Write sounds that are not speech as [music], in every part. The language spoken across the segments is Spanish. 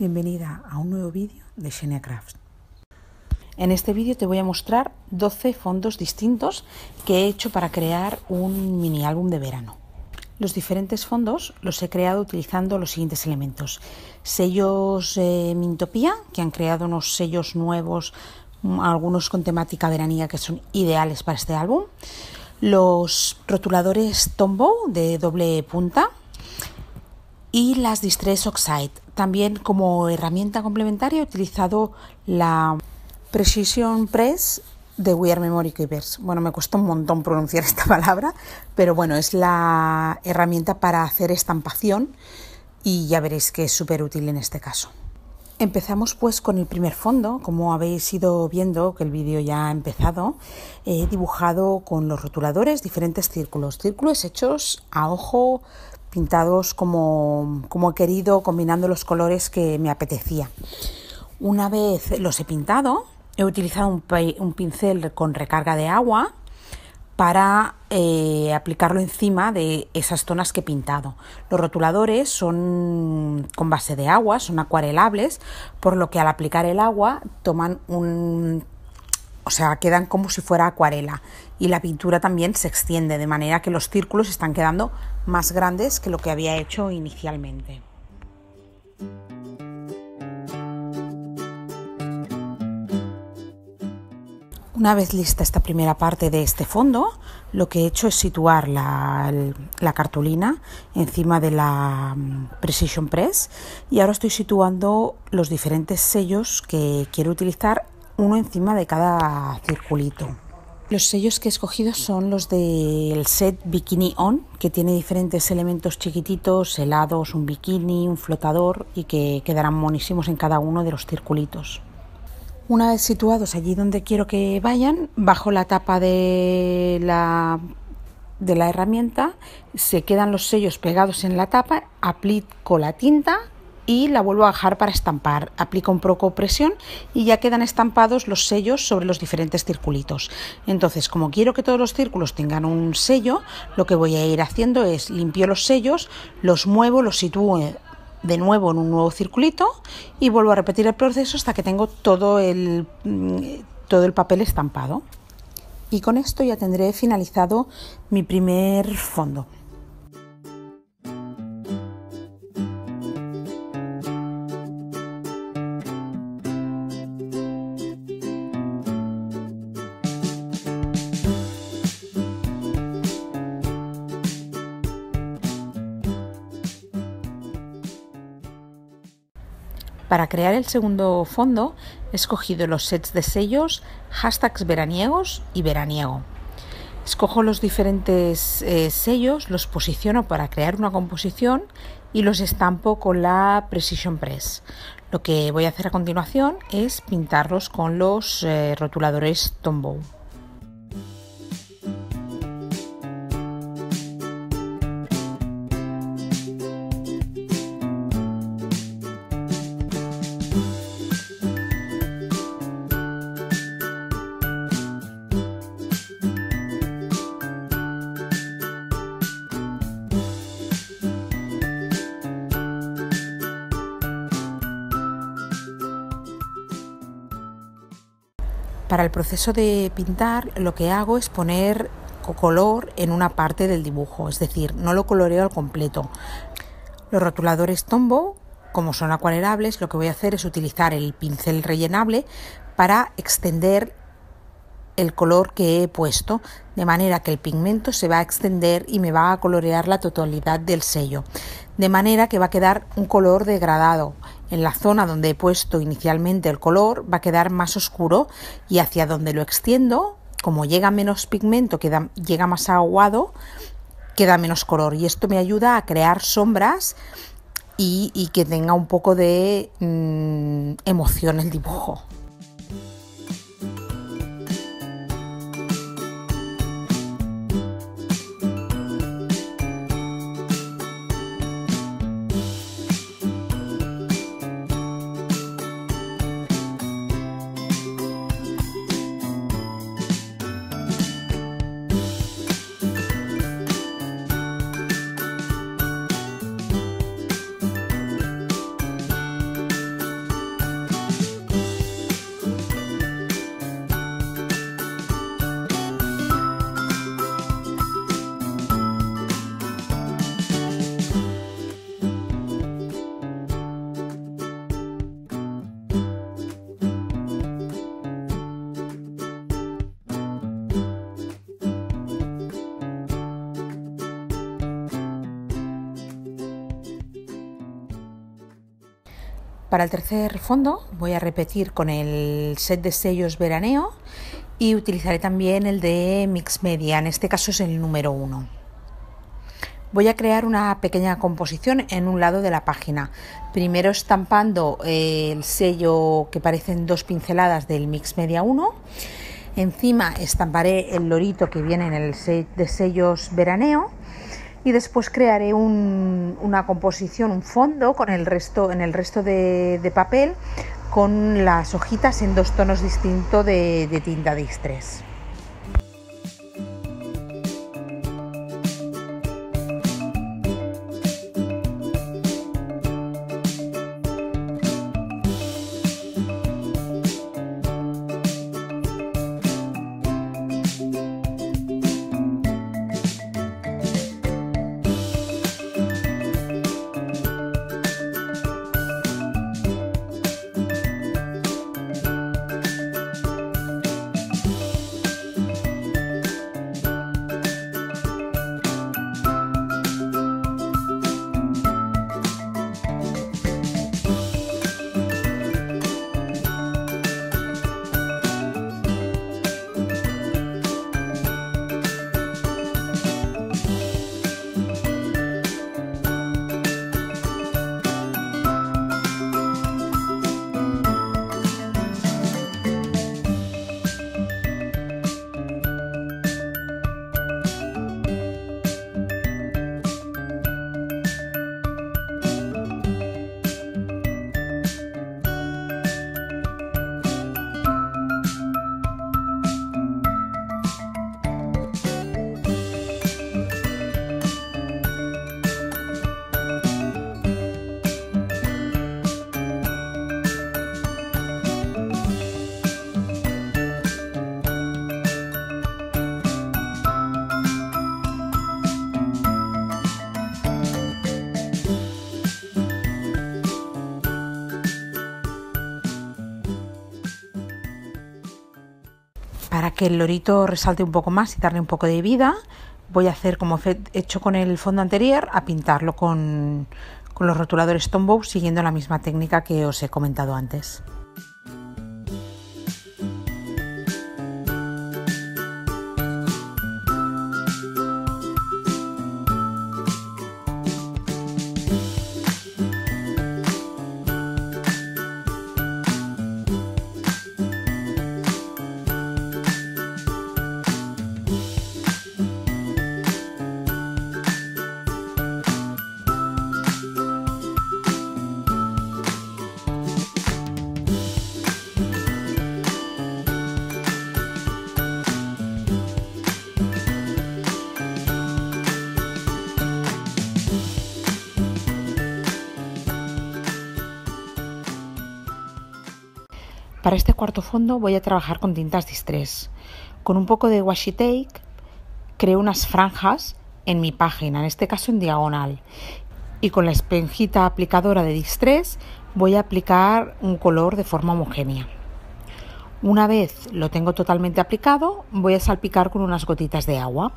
Bienvenida a un nuevo vídeo de Xenia Crafts. En este vídeo te voy a mostrar 12 fondos distintos que he hecho para crear un mini álbum de verano. Los diferentes fondos los he creado utilizando los siguientes elementos. Sellos eh, Mintopía, que han creado unos sellos nuevos, mm, algunos con temática veraniega que son ideales para este álbum. Los rotuladores Tombow de doble punta, y las Distress Oxide. También como herramienta complementaria he utilizado la Precision Press de We Are Memory Keepers. Bueno, me cuesta un montón pronunciar [laughs] esta palabra, pero bueno, es la herramienta para hacer estampación y ya veréis que es súper útil en este caso. Empezamos pues con el primer fondo, como habéis ido viendo que el vídeo ya ha empezado, he dibujado con los rotuladores diferentes círculos, círculos hechos a ojo, pintados como, he querido, combinando los colores que me apetecía. Una vez los he pintado, he utilizado un, pincel con recarga de agua para eh, aplicarlo encima de esas zonas que he pintado. Los rotuladores son con base de agua, son acuarelables, por lo que al aplicar el agua toman un o sea, quedan como si fuera acuarela y la pintura también se extiende de manera que los círculos están quedando más grandes que lo que había hecho inicialmente. Una vez lista esta primera parte de este fondo, lo que he hecho es situar la, la, cartulina encima de la mm, Precision Press y ahora estoy situando los diferentes sellos que quiero utilizar uno encima de cada circulito. Los sellos que he escogido son los del set Bikini On, que tiene diferentes elementos chiquititos, helados, un bikini, un flotador y que quedarán monísimos en cada uno de los circulitos. Una vez situados allí donde quiero que vayan, bajo la tapa de la, de la herramienta, se quedan los sellos pegados en la tapa, aplico la tinta y la vuelvo a bajar para estampar. Aplico un poco presión y ya quedan estampados los sellos sobre los diferentes circulitos. Entonces, como quiero que todos los círculos tengan un sello, lo que voy a ir haciendo es limpio los sellos, los muevo, los sitúo de nuevo en un nuevo circulito y vuelvo a repetir el proceso hasta que tengo todo el, mm, todo el papel estampado. Y con esto ya tendré finalizado mi primer fondo. Para crear el segundo fondo he escogido los sets de sellos, hashtags veraniegos y veraniego. Escojo los diferentes eh, sellos, los posiciono para crear una composición y los estampo con la Precision Press. Lo que voy a hacer a continuación es pintarlos con los eh, rotuladores Tombow. Proceso de pintar lo que hago es poner color en una parte del dibujo, es decir, no lo coloreo al completo. Los rotuladores Tombow, como son acuarelables, lo que voy a hacer es utilizar el pincel rellenable para extender el color que he puesto, de manera que el pigmento se va a extender y me va a colorear la totalidad del sello, de manera que va a quedar un color degradado en la zona donde he puesto inicialmente el color va a quedar más oscuro y hacia donde lo extiendo, como llega menos pigmento, queda, llega más aguado, queda menos color y esto me ayuda a crear sombras y, que tenga un poco de mm, emoción el dibujo. Para el tercer fondo voy a repetir con el set de sellos veraneo y utilizaré también el de Mix Media, en este caso es el número 1. Voy a crear una pequeña composición en un lado de la página. Primero estampando eh, el sello que parecen dos pinceladas del Mix Media 1. Encima estamparé el lorito que viene en el set de sellos veraneo y después crearé una composición, un fondo con el resto, en el resto de, papel con las hojitas en dos tonos distintos de, de tinta de que el lorito resalte un poco más y darle un poco de vida, voy a hacer como he hecho con el fondo anterior, a pintarlo con, con los rotuladores Tombow siguiendo la misma técnica que os he comentado antes. Para este cuarto fondo voy a trabajar con tintas Distress. Con un poco de washi tape creo unas franjas en mi página, en este caso en diagonal. Y con la esponjita aplicadora de Distress voy a aplicar un color de forma homogénea. Una vez lo tengo totalmente aplicado, voy a salpicar con unas gotitas de agua.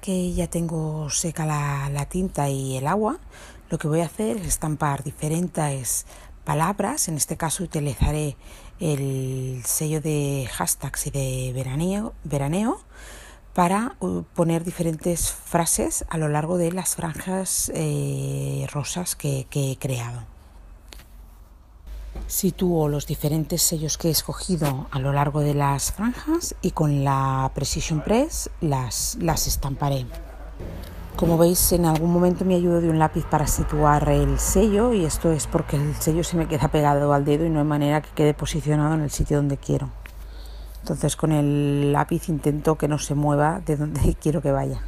Que ya tengo seca la, tinta y el agua, lo que voy a hacer es estampar diferentes palabras. En este caso utilizaré el sello de hashtags y de veraneo, veraneo para uh, poner diferentes frases a lo largo de las franjas eh, rosas que he creado. Sitúo los diferentes sellos que he escogido a lo largo de las franjas y con la Precision Press las, las estamparé. Como veis, en algún momento me ayudo de un lápiz para situar el sello y esto es porque el sello se me queda pegado al dedo y no hay manera que quede posicionado en el sitio donde quiero. Entonces con el lápiz intento que no se mueva de donde [laughs] quiero que vaya.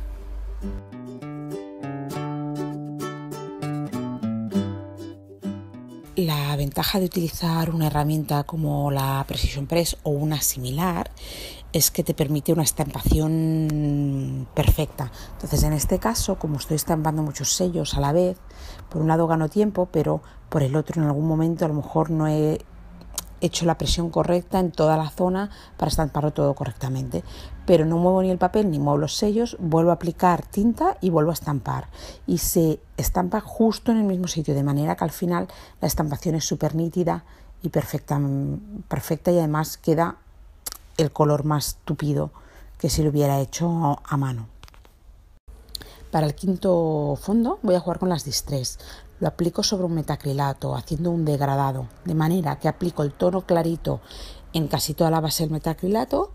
La ventaja de utilizar una herramienta como la Precision Press o una similar es que te permite una estampación perfecta. Entonces, en este caso, como estoy estampando muchos sellos a la vez, por un lado gano tiempo, pero por el otro en algún momento a lo mejor no he hecho la presión correcta en toda la zona para estamparlo todo correctamente. Pero no muevo ni el papel ni muevo los sellos, vuelvo a aplicar tinta y vuelvo a estampar. Y se estampa justo en el mismo sitio, de manera que al final la estampación es súper nítida y perfecta, y además queda el color más tupido que si lo hubiera hecho a mano. Para el quinto fondo voy a jugar con las distress. Lo aplico sobre un metacrilato haciendo un degradado, de manera que aplico el tono clarito en casi toda la base del metacrilato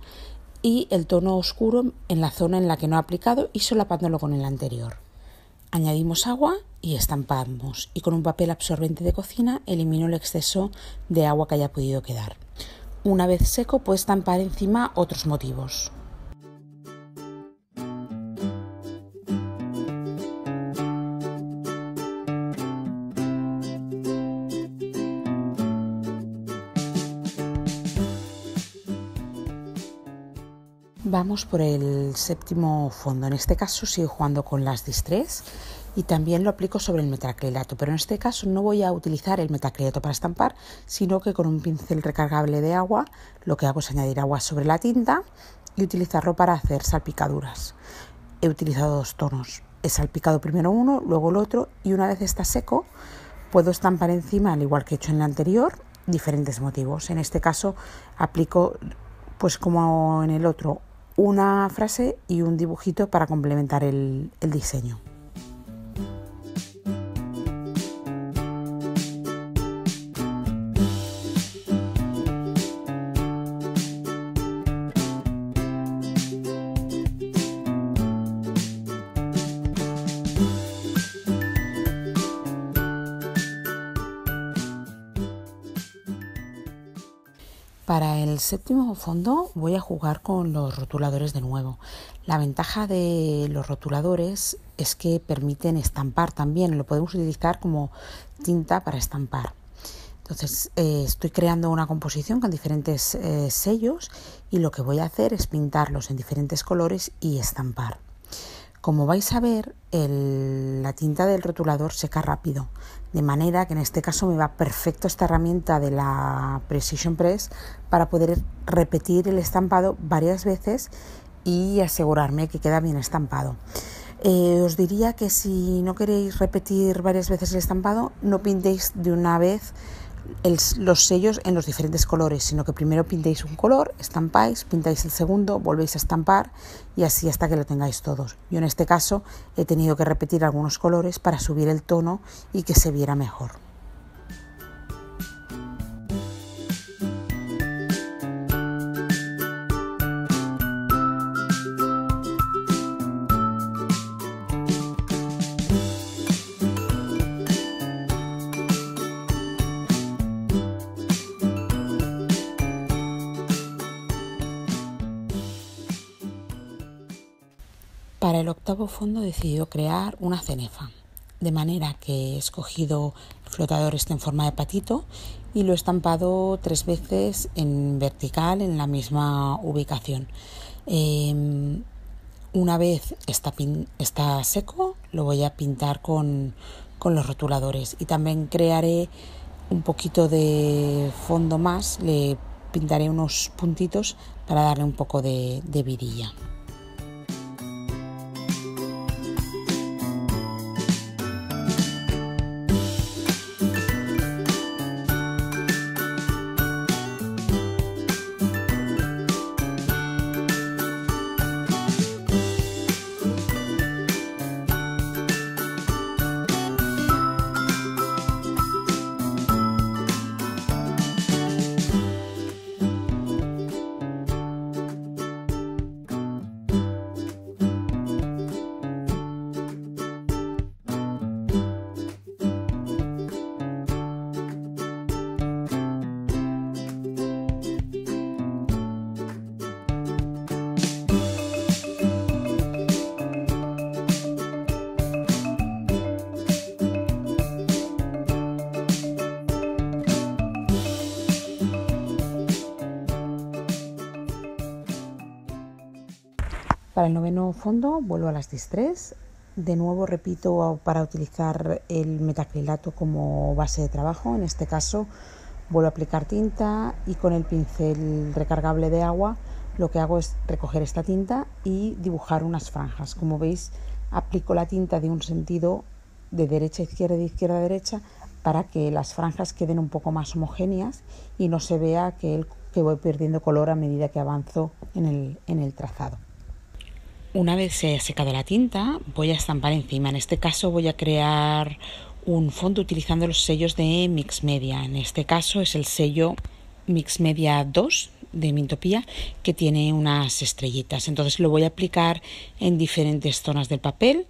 y el tono oscuro en la zona en la que no he aplicado y solapándolo con el anterior. Añadimos agua y estampamos y con un papel absorbente de cocina elimino el exceso de agua que haya podido quedar. Una vez seco puedes estampar encima otros motivos. Vamos por el séptimo fondo. En este caso sigo jugando con las distress y también lo aplico sobre el metacrilato, pero en este caso no voy a utilizar el metacrilato para estampar, sino que con un pincel recargable de agua lo que hago es añadir agua sobre la tinta y utilizarlo para hacer salpicaduras. He utilizado dos tonos. He salpicado primero uno, luego el otro y una vez está seco puedo estampar encima, al igual que he hecho en el anterior, diferentes motivos. En este caso aplico pues como en el otro una frase y un dibujito para complementar el, el diseño. Para el séptimo fondo voy a jugar con los rotuladores de nuevo. La ventaja de los rotuladores es que permiten estampar también, lo podemos utilizar como tinta para estampar. Entonces eh, estoy creando una composición con diferentes eh, sellos y lo que voy a hacer es pintarlos en diferentes colores y estampar. Como vais a ver, la tinta del rotulador seca rápido, de manera que en este caso me va perfecto esta herramienta de la Precision Press para poder repetir el estampado varias veces y asegurarme que queda bien estampado. Eh, os diría que si no queréis repetir varias veces el estampado, no pintéis de una vez los sellos en los diferentes colores, sino que primero pintéis un color, estampáis, pintáis el segundo, volvéis a estampar y así hasta que lo tengáis todos. Yo en este caso he tenido que repetir algunos colores para subir el tono y que se viera mejor. Para el octavo fondo he decidido crear una cenefa, de manera que he escogido el flotador este en forma de patito y lo he estampado tres veces en vertical en la misma ubicación. Em, una vez está, seco, lo voy a pintar con, los rotuladores y también crearé un poquito de fondo más, le pintaré unos puntitos para darle un poco de, de vidilla. Para el noveno fondo vuelvo a las distress. De nuevo repito para utilizar el metacrilato como base de trabajo. En este caso vuelvo a aplicar tinta y con el pincel recargable de agua lo que hago es recoger esta tinta y dibujar unas franjas. Como veis aplico la tinta de un sentido de derecha a izquierda de izquierda a derecha para que las franjas queden un poco más homogéneas y no se vea que, voy perdiendo color a medida que avanzo en el trazado. Una vez se ha secado la tinta, voy a estampar encima. En este caso voy a crear un fondo utilizando los sellos de Mix Media. En este caso es el sello Mix Media 2 de Mintopía que tiene unas estrellitas. Entonces lo voy a aplicar en diferentes zonas del papel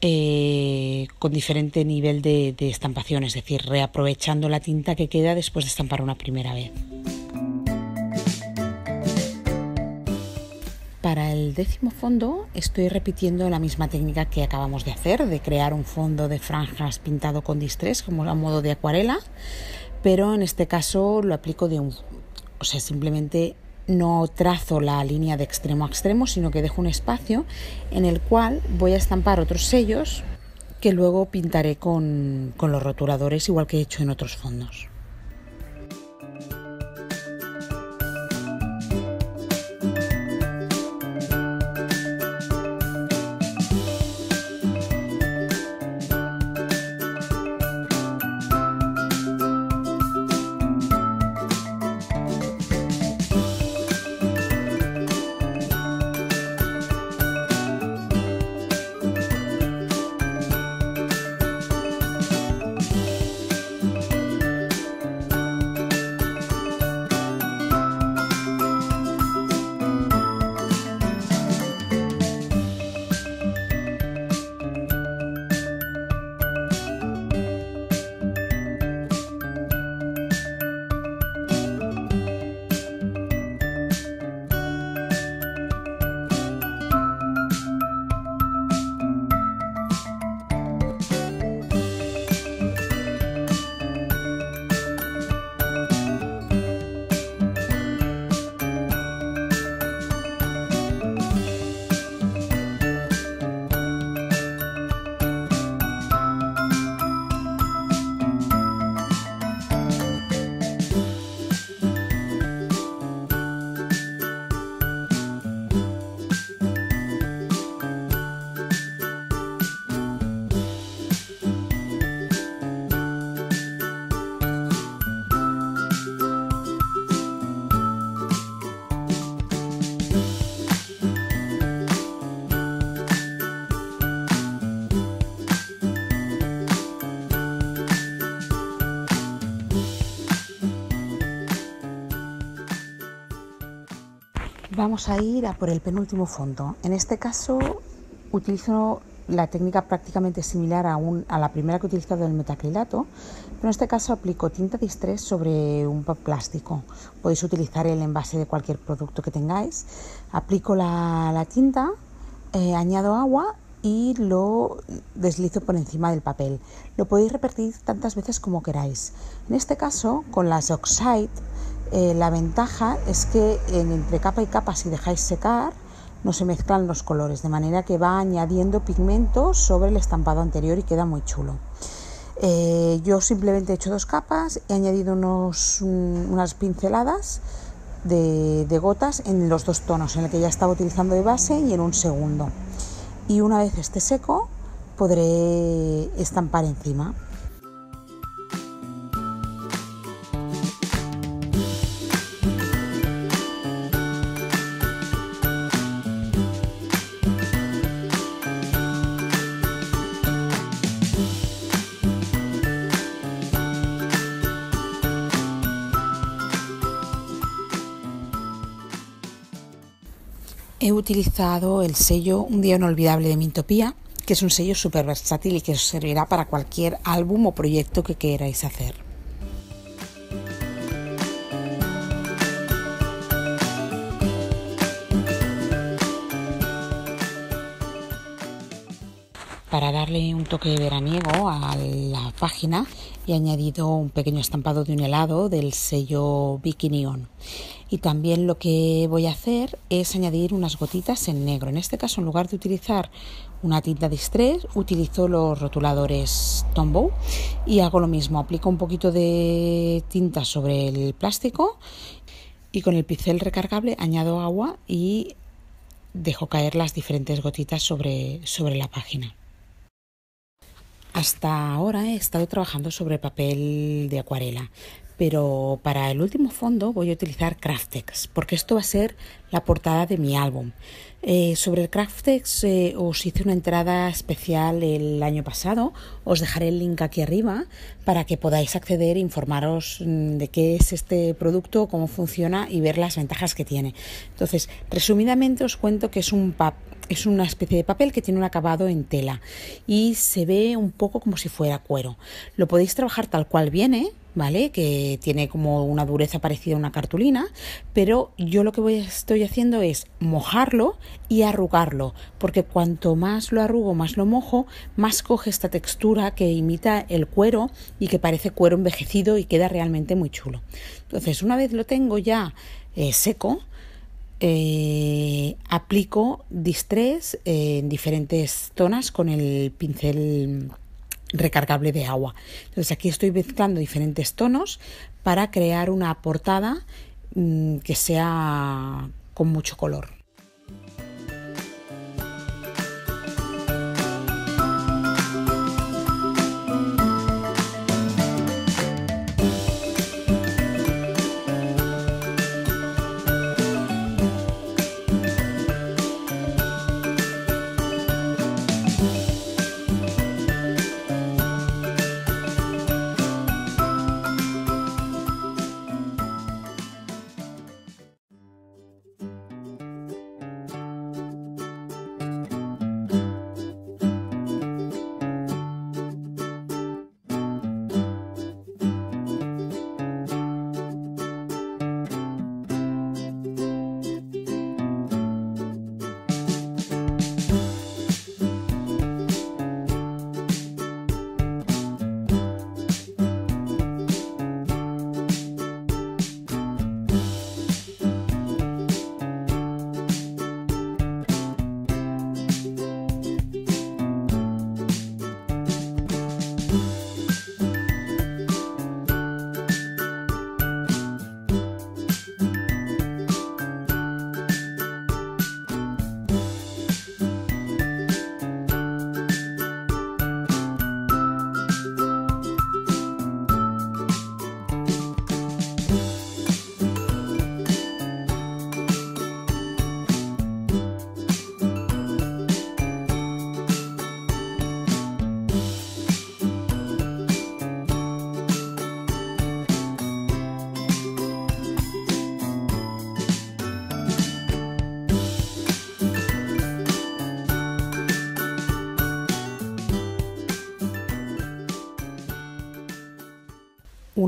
eh, con diferente nivel de, de estampación, es decir, reaprovechando la tinta que queda después de estampar una primera vez. Para el décimo fondo estoy repitiendo la misma técnica que acabamos de hacer, de crear un fondo de franjas pintado con distress como a modo de acuarela, pero en este caso lo aplico de un... O sea, simplemente no trazo la línea de extremo a extremo, sino que dejo un espacio en el cual voy a estampar otros sellos que luego pintaré con, con los rotuladores igual que he hecho en otros fondos. Vamos a ir a por el penúltimo fondo. En este caso utilizo la técnica prácticamente similar a, la primera que he utilizado del metacrilato, pero en este caso aplico tinta distress sobre un plástico. Podéis utilizar el envase de cualquier producto que tengáis. Aplico la, tinta, eh, añado agua y lo deslizo por encima del papel. Lo podéis repetir tantas veces como queráis. En este caso, con las Oxide, eh, la ventaja es que entre capa y capa, si dejáis secar, no se mezclan los colores, de manera que va añadiendo pigmentos sobre el estampado anterior y queda muy chulo. Eh, yo simplemente he hecho dos capas, he añadido unas pinceladas de, de, gotas en los dos tonos, en el que ya estaba utilizando de base y en un segundo. Y una vez esté seco, podré estampar encima. He utilizado el sello Un día inolvidable de Mintopía, que es un sello súper versátil y que os servirá para cualquier álbum o proyecto que queráis hacer. Un toque veraniego a la página he añadido un pequeño estampado de un helado del sello Bikini On. Y también lo que voy a hacer es añadir unas gotitas en negro. En este caso, en lugar de utilizar una tinta Distress, utilizo los rotuladores Tombow y hago lo mismo. Aplico un poquito de tinta sobre el plástico y con el pincel recargable añado agua y dejo caer las diferentes gotitas sobre, sobre la página. Hasta ahora he estado trabajando sobre papel de acuarela, pero para el último fondo voy a utilizar Craftex, porque esto va a ser la portada de mi álbum. Eh, sobre el Craftex eh, os hice una entrada especial el año pasado, os dejaré el link aquí arriba para que podáis acceder e informaros mm, de qué es este producto, cómo funciona y ver las ventajas que tiene. Entonces, resumidamente os cuento que es un es una especie de papel que tiene un acabado en tela y se ve un poco como si fuera cuero. Lo podéis trabajar tal cual viene, ¿vale? Que tiene como una dureza parecida a una cartulina, pero yo lo que voy, estoy haciendo es mojarlo y arrugarlo, porque cuanto más lo arrugo, más lo mojo, más coge esta textura que imita el cuero y que parece cuero envejecido y queda realmente muy chulo. Entonces, una vez lo tengo ya eh, seco, eh, aplico distress en diferentes zonas con el pincel recargable de agua. Entonces aquí estoy mezclando diferentes tonos para crear una portada mm, que sea con mucho color.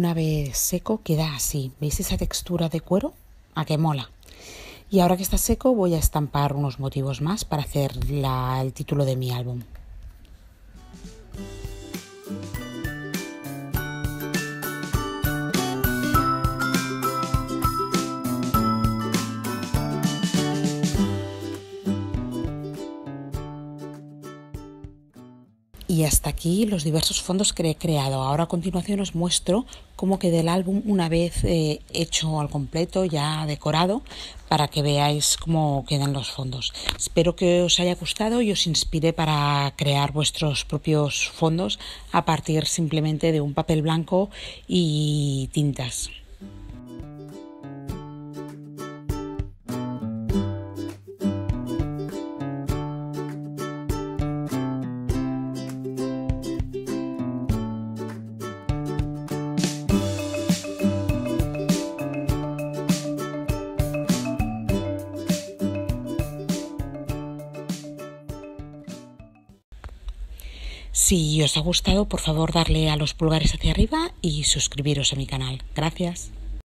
Una vez seco queda así. ¿Veis esa textura de cuero? A que mola. Y ahora que está seco voy a estampar unos motivos más para hacer el título de mi álbum. Y hasta aquí los diversos fondos que he creado. Ahora a continuación os muestro cómo queda el álbum una vez eh, hecho al completo, ya decorado, para que veáis cómo quedan los fondos. Espero que os haya gustado y os inspire para crear vuestros propios fondos a partir simplemente de un papel blanco y tintas. Os ha gustado, por favor darle a los pulgares hacia arriba y suscribiros a mi canal. Gracias.